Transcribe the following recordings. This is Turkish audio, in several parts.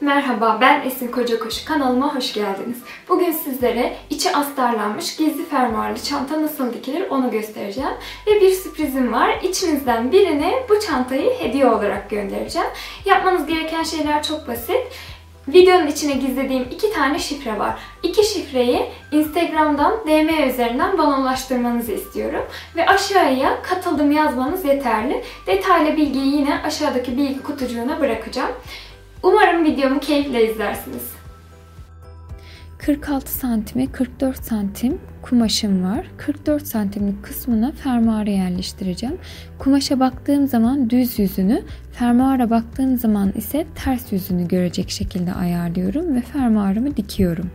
Merhaba ben Esin Kocakuş. Kanalıma hoş geldiniz. Bugün sizlere içi astarlanmış gizli fermuarlı çanta nasıl dikilir onu göstereceğim. Ve bir sürprizim var. İçinizden birine bu çantayı hediye olarak göndereceğim. Yapmanız gereken şeyler çok basit. Videonun içine gizlediğim iki tane şifre var. İki şifreyi Instagram'dan DM üzerinden bana ulaştırmanızı istiyorum. Ve aşağıya katıldım yazmanız yeterli. Detaylı bilgiyi yine aşağıdaki bilgi kutucuğuna bırakacağım. Umarım videomu keyifle izlersiniz. 46 santime 44 santim kumaşım var. 44 santimlik kısmına fermuarı yerleştireceğim. Kumaşa baktığım zaman düz yüzünü, fermuara baktığım zaman ise ters yüzünü görecek şekilde ayarlıyorum ve fermuarımı dikiyorum.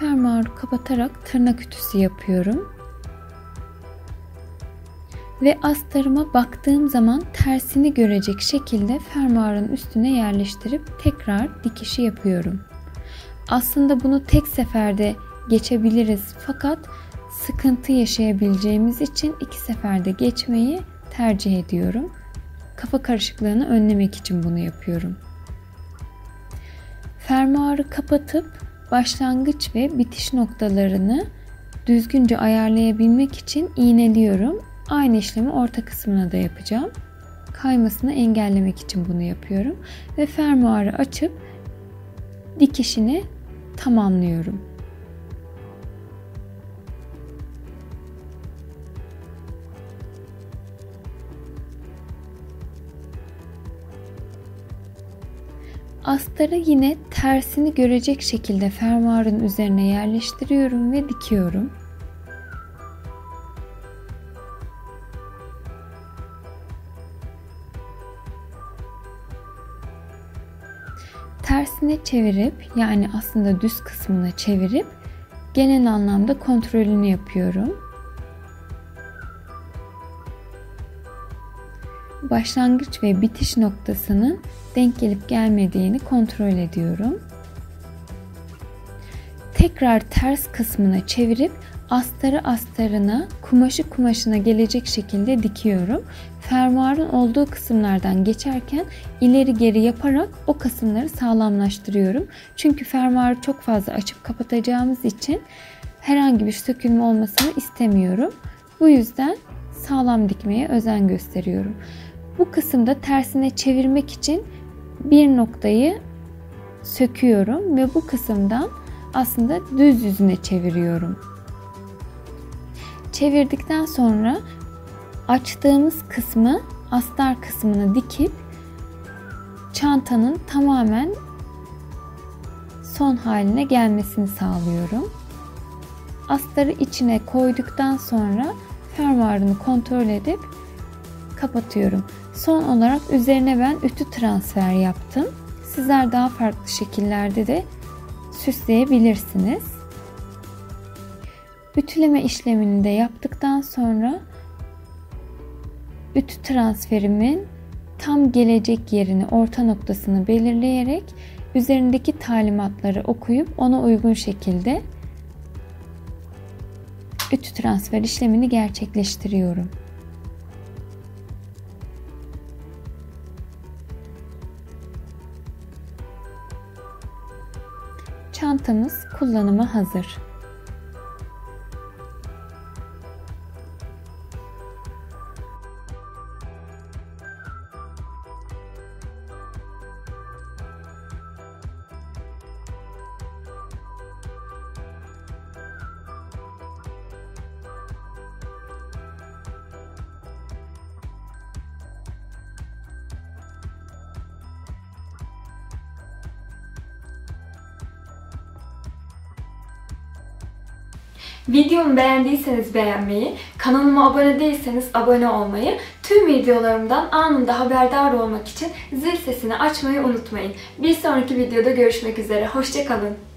Fermuarı kapatarak tırnak ütüsü yapıyorum. Ve astarıma baktığım zaman tersini görecek şekilde fermuarın üstüne yerleştirip tekrar dikişi yapıyorum. Aslında bunu tek seferde geçebiliriz fakat sıkıntı yaşayabileceğimiz için iki seferde geçmeyi tercih ediyorum. Kafa karışıklığını önlemek için bunu yapıyorum. Fermuarı kapatıp başlangıç ve bitiş noktalarını düzgünce ayarlayabilmek için iğneliyorum. Aynı işlemi orta kısmına da yapacağım. Kaymasını engellemek için bunu yapıyorum. Ve fermuarı açıp dikişini tamamlıyorum. Astarı yine tersini görecek şekilde fermuarın üzerine yerleştiriyorum ve dikiyorum. Tersine çevirip yani aslında düz kısmına çevirip genel anlamda kontrolünü yapıyorum. Başlangıç ve bitiş noktasının denk gelip gelmediğini kontrol ediyorum. Tekrar ters kısmına çevirip astarı astarına, kumaşı kumaşına gelecek şekilde dikiyorum. Fermuarın olduğu kısımlardan geçerken ileri geri yaparak o kısımları sağlamlaştırıyorum. Çünkü fermuarı çok fazla açıp kapatacağımız için herhangi bir sökülme olmasını istemiyorum. Bu yüzden sağlam dikmeye özen gösteriyorum. Bu kısımda tersine çevirmek için bir noktayı söküyorum ve bu kısımdan aslında düz yüzüne çeviriyorum. Çevirdikten sonra açtığımız kısmı astar kısmını dikip çantanın tamamen son haline gelmesini sağlıyorum. Astarı içine koyduktan sonra fermuarını kontrol edip kapatıyorum. Son olarak üzerine ben ütü transfer yaptım. Sizler daha farklı şekillerde de süsleyebilirsiniz. Ütüleme işlemini de yaptıktan sonra ütü transferimin tam gelecek yerini, orta noktasını belirleyerek üzerindeki talimatları okuyup ona uygun şekilde ütü transfer işlemini gerçekleştiriyorum. Çantamız kullanıma hazır. Videomu beğendiyseniz beğenmeyi, kanalıma abone değilseniz abone olmayı, tüm videolarımdan anında haberdar olmak için zil sesini açmayı unutmayın. Bir sonraki videoda görüşmek üzere. Hoşçakalın.